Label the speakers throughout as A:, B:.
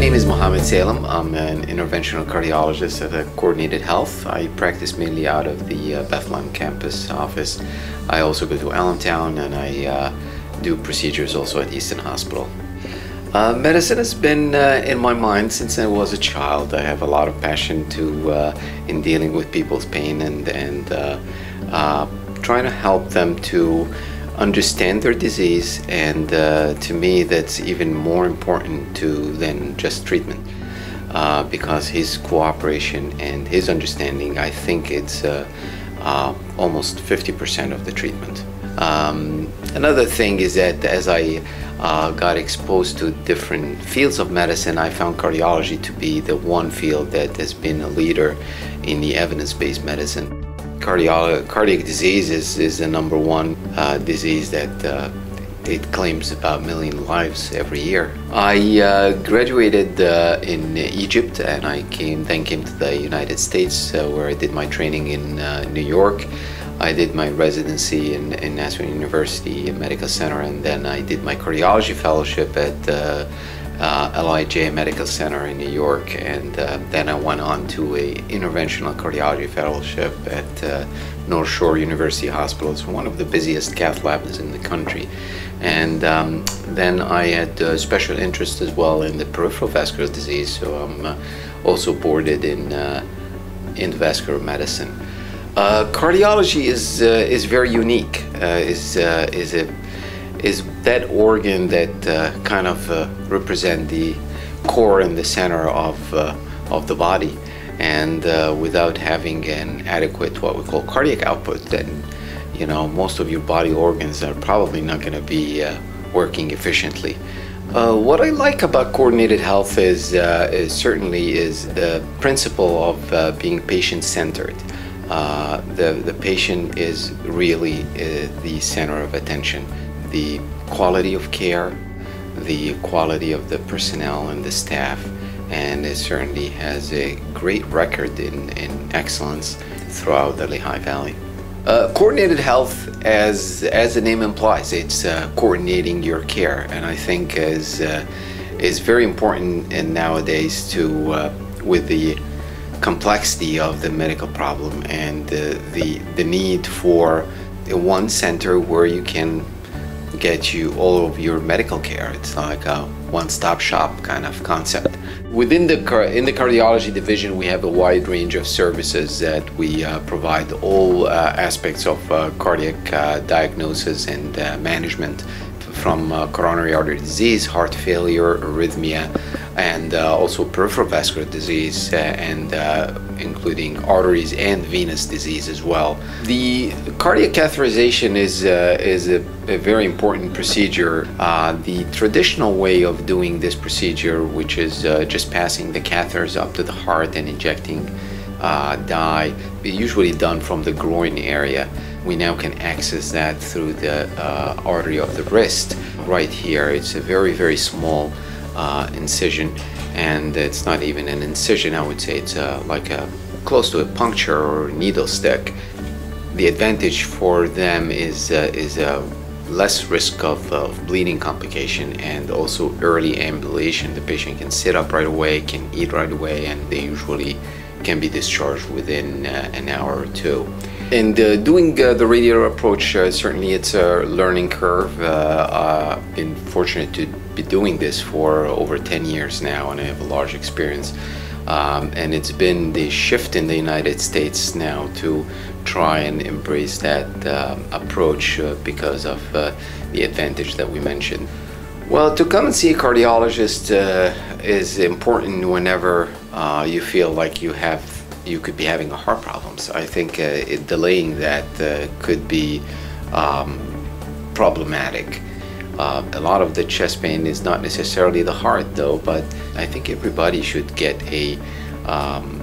A: name is Mohamed Salem. I'm an interventional cardiologist at Coordinated Health. I practice mainly out of the uh, Bethlehem campus office. I also go to Allentown and I uh, do procedures also at Easton Hospital. Uh, medicine has been uh, in my mind since I was a child. I have a lot of passion to uh, in dealing with people's pain and and uh, trying to help them to understand their disease. And uh, to me, that's even more important to than just treatment, because his cooperation and his understanding, I think it's almost 50% of the treatment. Um, another thing is that as I uh, got exposed to different fields of medicine, I found cardiology to be the one field that has been a leader in the evidence-based medicine. Cardio cardiac disease is, is the number one uh, disease that uh, it claims about a million lives every year. I uh, graduated uh, in Egypt and I came then came to the United States uh, where I did my training in uh, New York. I did my residency in, in University Medical Center and then I did my cardiology fellowship at uh, uh, LIJ Medical Center in New York and uh, then I went on to a interventional cardiology fellowship at uh, North Shore University Hospital. It's one of the busiest cath labs in the country. And um, then I had a special interest as well in the peripheral vascular disease, so I'm uh, also boarded in, uh, in vascular medicine. Uh, cardiology is uh, is very unique. Uh, is uh, is a is that organ that uh, kind of uh, represent the core and the center of of the body, and without having an adequate what we call cardiac output, then you know most of your body organs are probably not going to be working efficiently. Uh, what I like about coordinated health is, uh, is certainly is the principle of uh, being patient-centered. Uh, the, the patient is really uh, the center of attention. The quality of care, the quality of the personnel and the staff, and it certainly has a great record in, in excellence throughout the Lehigh Valley. Uh, coordinated health, as as the name implies, it's uh, coordinating your care, and I think is uh, is very important in nowadays to uh, with the complexity of the medical problem and the, the, the need for one center where you can get you all of your medical care. It's like a one-stop shop kind of concept. Within the in the cardiology division, we have a wide range of services that we uh, provide all uh, aspects of uh, cardiac uh, diagnosis and uh, management from uh, coronary artery disease, heart failure, arrhythmia, and uh, also peripheral vascular disease, uh, and uh, including arteries and venous disease as well. The cardiac catheterization is, uh, is a, a, very important procedure. The traditional way of doing this procedure, which is just passing the catheters up to the heart and injecting dye, usually done from the groin area we now can access that through the uh, artery of the wrist right here. It's a very, very small uh, incision and it's not even an incision, I would say it's uh, like a close to a puncture or needle stick. The advantage for them is, uh, is a less risk of, of bleeding complication and also early ambulation. The patient can sit up right away, can eat right away, and they usually can be discharged within uh, an hour or two. And uh, doing uh, the radial approach, uh, certainly it's a learning curve. Uh, I've been fortunate to be doing this for over 10 years now and I have a large experience. Um, and it's been the shift in the United States now to try and embrace that approach uh, because of uh, the advantage that we mentioned. Well, to come and see a cardiologist is important whenever you feel like you have you could be having a heart problem. So I think uh, it, delaying that uh, could be um, problematic. Uh, a lot of the chest pain is not necessarily the heart though, but I think everybody should get a um,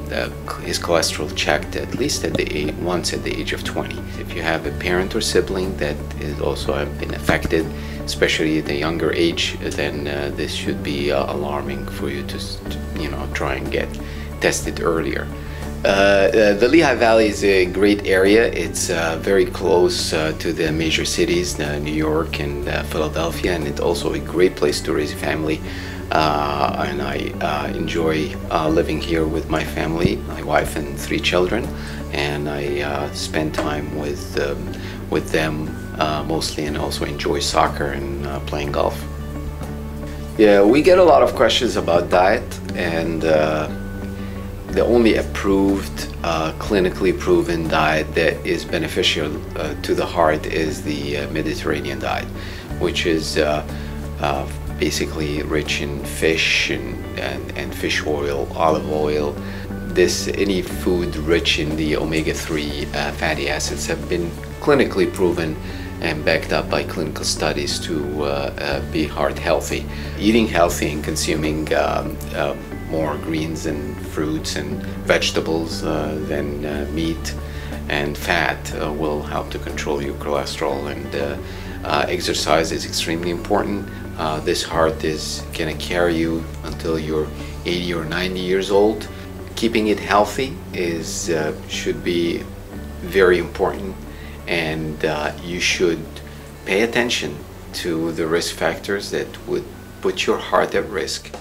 A: his cholesterol checked at least at the age, once at the age of 20. If you have a parent or sibling that is also have been affected, especially at the younger age, then uh, this should be uh, alarming for you to, you know, try and get tested earlier. Uh, uh, the Lehigh Valley is a great area. It's uh, very close uh, to the major cities, uh, New York and Philadelphia, and it's also a great place to raise a family. and I enjoy living here with my family, my wife and three children, and I spend time with um, with them mostly, and also enjoy soccer and playing golf. Yeah, we get a lot of questions about diet, and the only approved, clinically proven diet that is beneficial to the heart is the Mediterranean diet, which is basically rich in fish and, and, and fish oil, olive oil. This any food rich in the omega-3 uh, fatty acids have been clinically proven and backed up by clinical studies to uh, uh, be heart healthy. Eating healthy and consuming um, uh, more greens and fruits and vegetables uh, than uh, meat. And fat will help to control your cholesterol. And exercise is extremely important. Uh, this heart is gonna carry you until you're 80 or 90 years old. Keeping it healthy is uh, should be very important. And uh, you should pay attention to the risk factors that would put your heart at risk